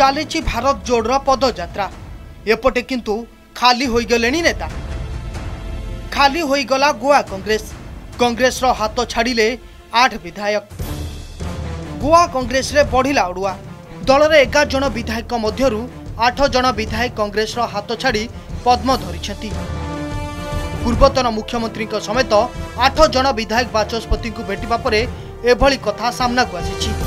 ଚାଲିଛି ଭାରତ ଯୋଡ଼ର ପଦଯାତ୍ରା ଏପଟେ କିନ୍ତୁ ଖାଲି ହୋଇଗଲେଣି ନେତା ଖାଲି ହୋଇଗଲା ଗୋଆ କଂଗ୍ରେସ କଂଗ୍ରେସର ହାତ ଛାଡ଼ିଲେ ଆଠ ବିଧାୟକ ଗୋଆ କଂଗ୍ରେସରେ ବଢ଼ିଲା ଅଡ଼ୁଆ ଦଳର ଏଗାର ଜଣ ବିଧାୟକ ମଧ୍ୟରୁ ଆଠ ଜଣ ବିଧାୟକ କଂଗ୍ରେସର ହାତ ଛାଡ଼ି ପଦ୍ମ ଧରିଛନ୍ତି ପୂର୍ବତନ ମୁଖ୍ୟମନ୍ତ୍ରୀଙ୍କ ସମେତ ଆଠ ଜଣ ବିଧାୟକ ବାଚସ୍ପତିଙ୍କୁ ଭେଟିବା ପରେ ଏଭଳି କଥା ସାମ୍ନାକୁ ଆସିଛି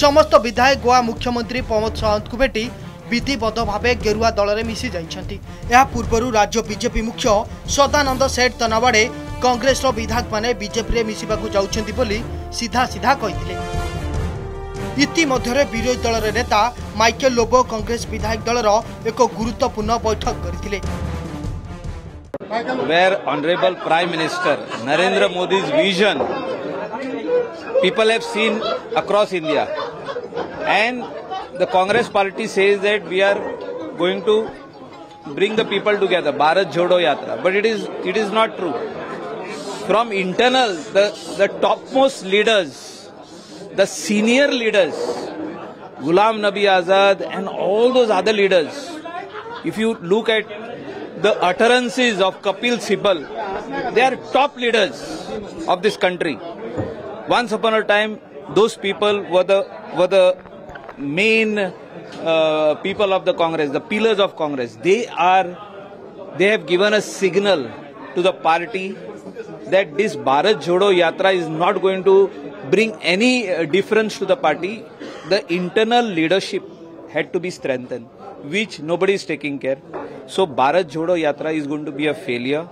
ସମସ୍ତ ବିଧାୟକ ଗୋଆ ମୁଖ୍ୟମନ୍ତ୍ରୀ ପ୍ରମୋଦ ସାୱନ୍ତଙ୍କୁ ଭେଟି ବିଧିବଦ୍ଧ ଭାବେ ଗେରୁଆ ଦଳରେ ମିଶି ଯାଇଛନ୍ତି ଏହା ପୂର୍ବରୁ ରାଜ୍ୟ ବିଜେପି ମୁଖ୍ୟ ସଦାନନ୍ଦ ସେଠ ତନାୱାଡ଼େ କଂଗ୍ରେସର ବିଧାୟକମାନେ ବିଜେପିରେ ମିଶିବାକୁ ଯାଉଛନ୍ତି ବୋଲି ସିଧା ସିଧା କହିଥିଲେ ଇତିମଧ୍ୟରେ ବିରୋଧୀ ଦଳର ନେତା ମାଇକେଲ ଲୋବୋ କଂଗ୍ରେସ ବିଧାୟକ ଦଳର ଏକ ଗୁରୁତ୍ୱପୂର୍ଣ୍ଣ ବୈଠକ କରିଥିଲେ where honorable prime minister narendra modi's vision people have seen across india And the Congress party says that we are going to bring the people together, Bharat Jodo Yatra. But it is, it is not true. From internal, the, the topmost leaders, the senior leaders, Ghulam Nabi Azad and all those other leaders, if you look at the utterances of Kapil Sibal, they are top leaders of this country. Once upon a time, those people were the, were the main uh, people of the Congress, the pillars of Congress, they are, they have given a signal to the party that this Bharat Jodo Yatra is not going to bring any uh, difference to the party. The internal leadership had to be strengthened, which nobody is taking care. So Bharat Jodo Yatra is going to be a failure,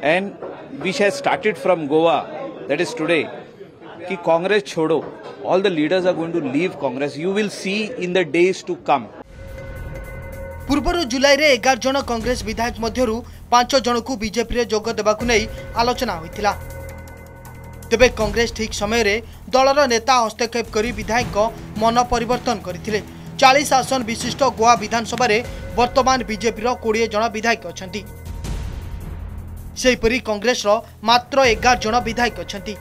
and which has started from Goa, that is today, कि कांग्रेस छोड़ो all the leaders are going to leave Congress you will see in the days to come ପୂର୍ବରୁ ଜୁଲାଇରେ ଏଗାର ଜଣ କଂଗ୍ରେସ ବିଧାୟକ ମଧ୍ୟରୁ ପାଞ୍ଚ ଜଣଙ୍କୁ ବିଜେପିରେ ଯୋଗ ଦେବାକୁ ନେଇ ଆଲୋଚନା ହୋଇଥିଲା ତେବେ କଂଗ୍ରେସ ଠିକ୍ ସମୟରେ ଦଳର ନେତା ହସ୍ତକ୍ଷେପ କରି ବିଧାୟକ ମନ ପରିବର୍ତ୍ତନ କରିଥିଲେ ଚାଳିଶ ଆସନ ବିଶିଷ୍ଟ ଗୋଆ ବିଧାନସଭାରେ ବର୍ତ୍ତମାନ ବିଜେପିର କୋଡ଼ିଏ ଜଣ ବିଧାୟକ ଅଛନ୍ତି ସେହିପରି କଂଗ୍ରେସର ମାତ୍ର ଏଗାର ଜଣ ବିଧାୟକ ଅଛନ୍ତି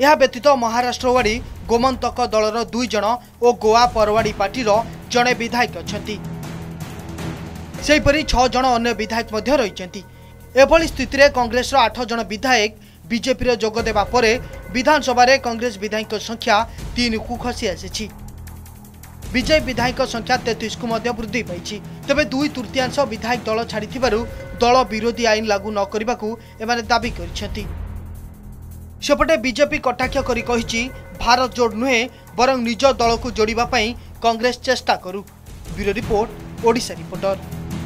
ଏହା ବ୍ୟତୀତ ମହାରାଷ୍ଟ୍ରବାଡ଼ି ଗୋମନ୍ତକ ଦଳର ଦୁଇ ଜଣ ଓ ଗୋଆ ପରୱାଡ଼ି ପାର୍ଟିର ଜଣେ ବିଧାୟକ ଅଛନ୍ତି ସେହିପରି ଛଅ ଜଣ ଅନ୍ୟ ବିଧାୟକ ମଧ୍ୟ ରହିଛନ୍ତି ଏଭଳି ସ୍ଥିତିରେ କଂଗ୍ରେସର ଆଠ ଜଣ ବିଧାୟକ ବିଜେପିରେ ଯୋଗ ଦେବା ପରେ ବିଧାନସଭାରେ କଂଗ୍ରେସ ବିଧାୟକଙ୍କ ସଂଖ୍ୟା ତିନିକୁ ଖସି ଆସିଛି ବିଜେପି ବିଧାୟକଙ୍କ ସଂଖ୍ୟା ତେତିଶକୁ ମଧ୍ୟ ବୃଦ୍ଧି ପାଇଛି ତେବେ ଦୁଇ ତୃତୀୟାଂଶ ବିଧାୟକ ଦଳ ଛାଡ଼ିଥିବାରୁ ଦଳ ବିରୋଧୀ ଆଇନ ଲାଗୁ ନ କରିବାକୁ ଏମାନେ ଦାବି କରିଛନ୍ତି ସେପଟେ ବିଜେପି କଟାକ୍ଷ କରି କହିଛି ଭାରତ ଯୋଡ଼ ନୁହେଁ ବରଂ ନିଜ ଦଳକୁ ଯୋଡ଼ିବା ପାଇଁ କଂଗ୍ରେସ ଚେଷ୍ଟା କରୁ ବ୍ୟୁରୋ ରିପୋର୍ଟ ଓଡ଼ିଶା ରିପୋର୍ଟର